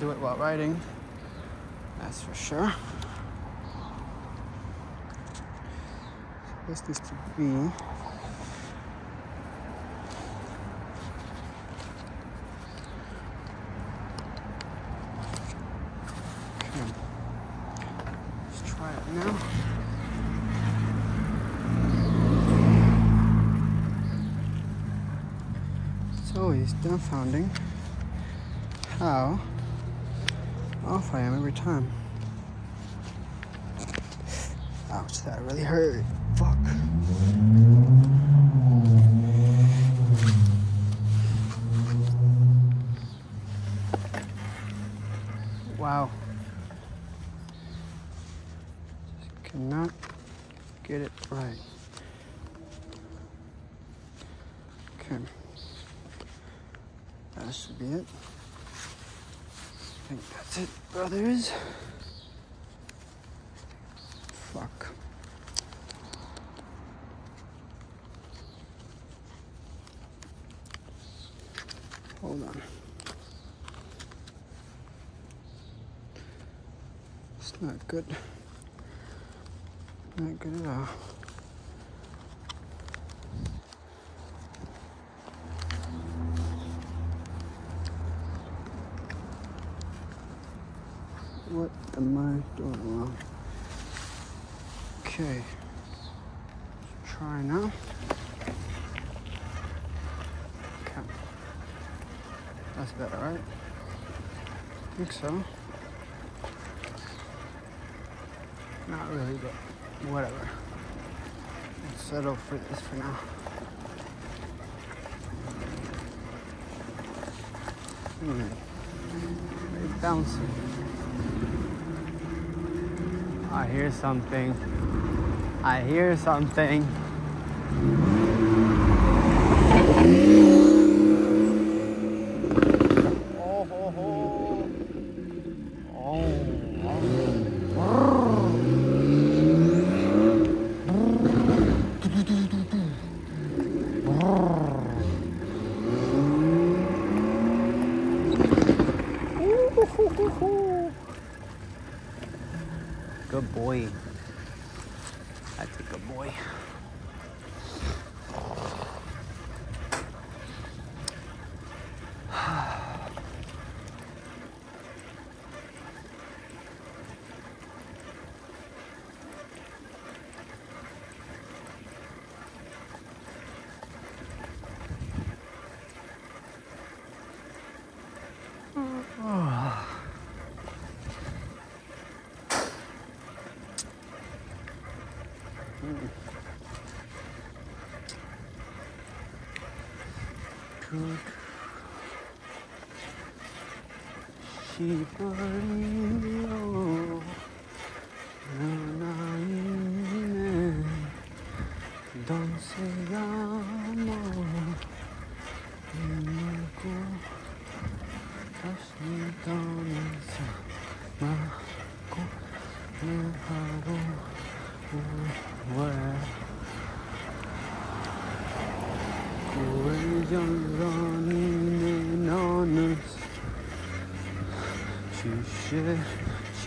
do it while riding. That's for sure. This needs to be always dumbfounding how off I am every time. Ouch, that really hurt. Fuck. Wow. Just cannot get it right. Okay. That should be it. I think that's it, brothers. Fuck. Hold on. It's not good. Not good at all. What am I doing wrong? Okay. Let's try now. Okay. That's better, right? I think so. Not really, but whatever. Let's settle for this for now. Hmm. Very bouncy. I hear something. I hear something. Oh, ho, ho. Oh, Good boy. That's a good boy. Good. 시버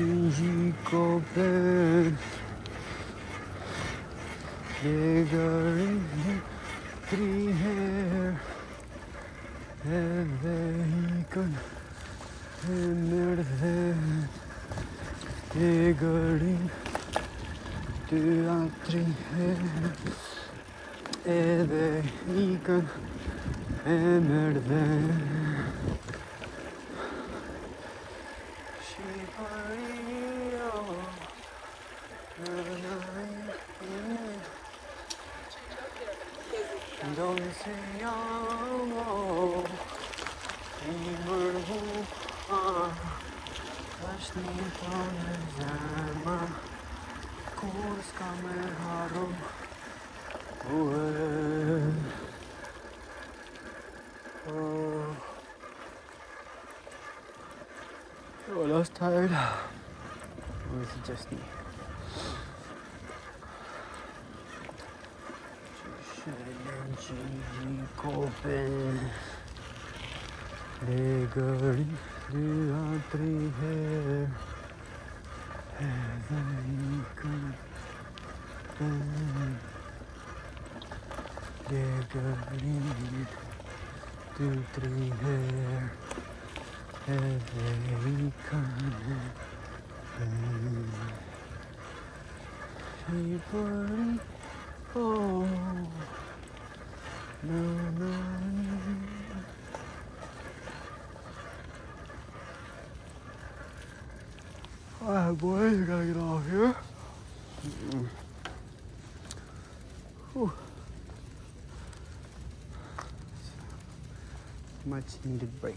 ही को पे Three hair and vehicle and there a gurdy two and three hair a vehicle and there Don't say amo 힘을 후아 다시 떠나자마 코르스카메 하루 후회 어... Oh, I was tired. Or is it just me? Entrée here. Heavenly Copen. Les gars two, three here. Heavenly Copen. Hey, buddy. Oh. Alright, boys, I gotta get off here. Much needed break.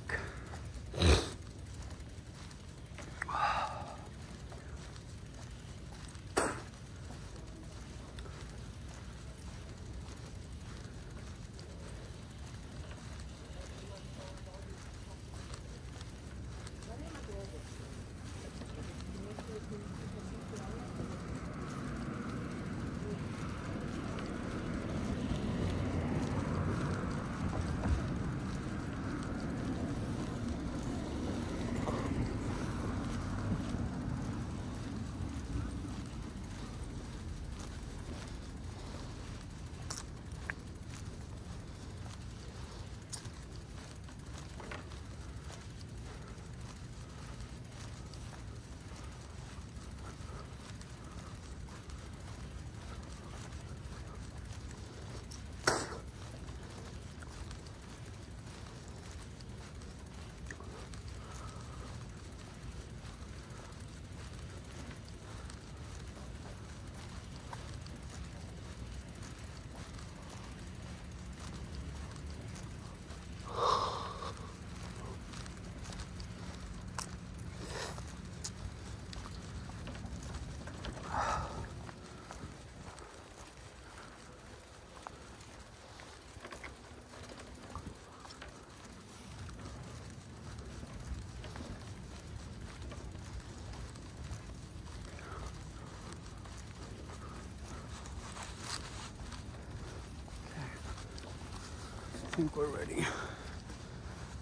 Think we're ready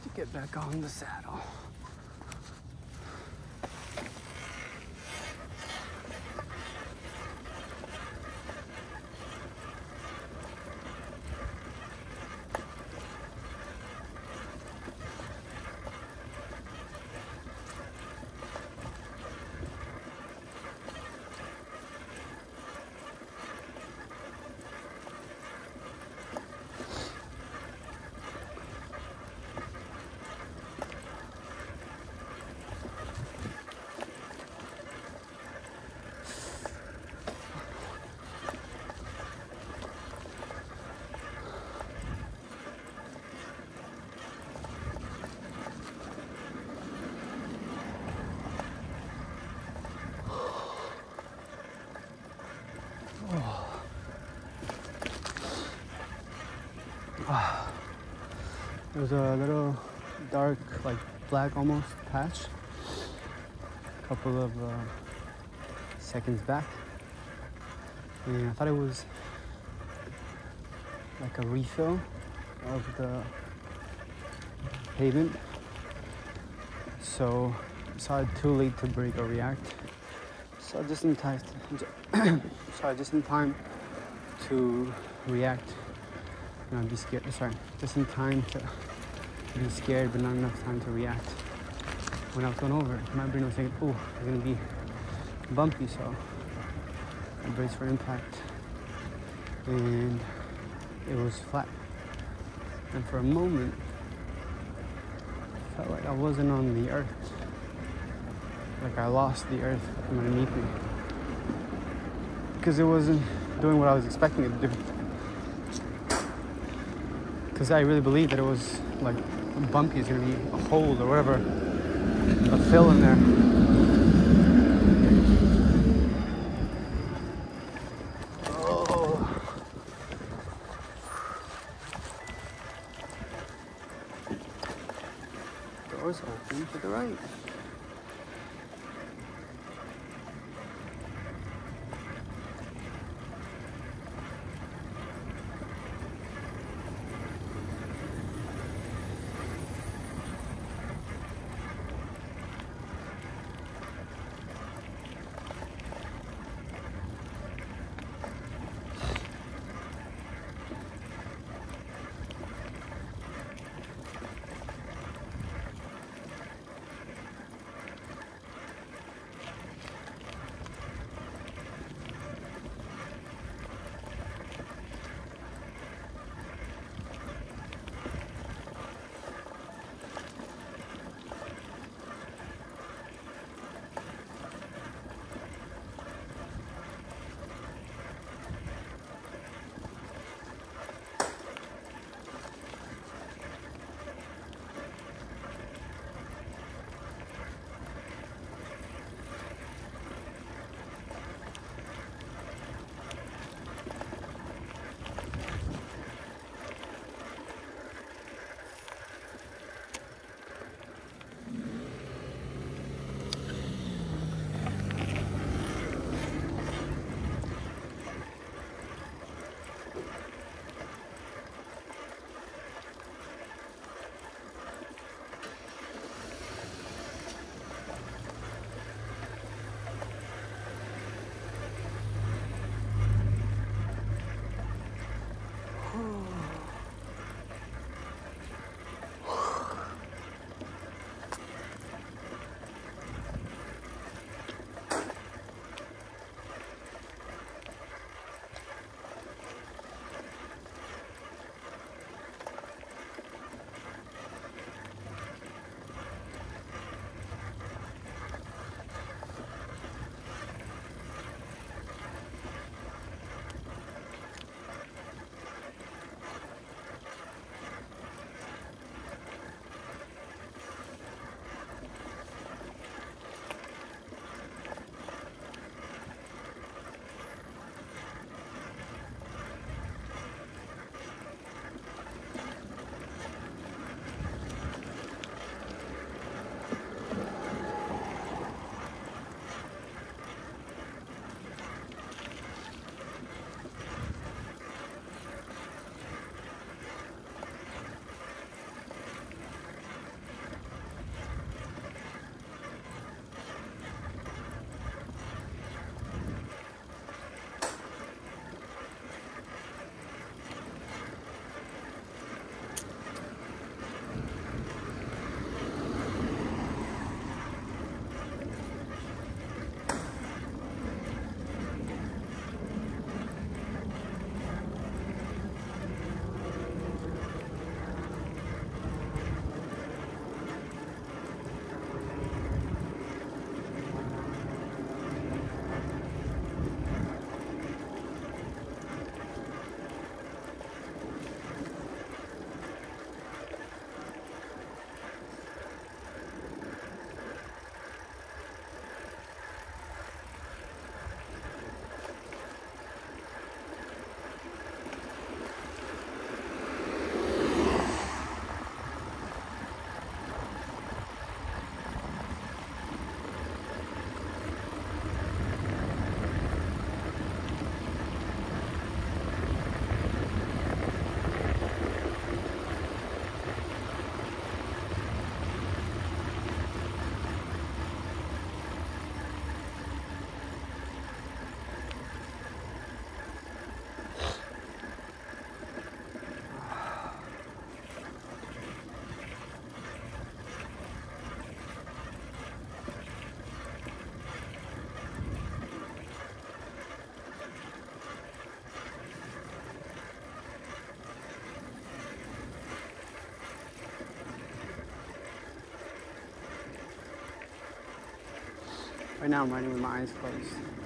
to get back on the saddle. There's a little dark, like black almost patch. A couple of uh, seconds back. And I thought it was like a refill of the pavement. So it too late to brake or react. So just in time, sorry, just in time to react and be scared. Sorry, just in time to be scared, but not enough time to react. When I was going over, my brain was thinking, "Oh, it's gonna be bumpy," so I braced for impact, and it was flat. And for a moment, I felt like I wasn't on the earth, like I lost the earth underneath me, because it wasn't doing what I was expecting it to do because I really believed that it was like bumpy is gonna be a hole or whatever, a fill in there. Right now I'm writing with my eyes closed.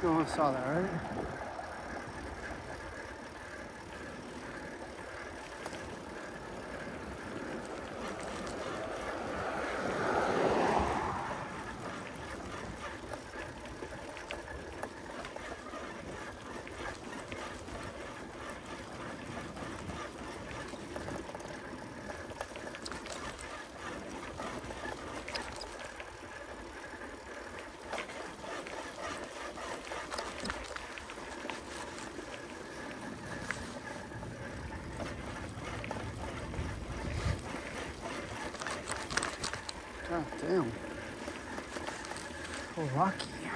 No one saw that, right? God damn. So rocky.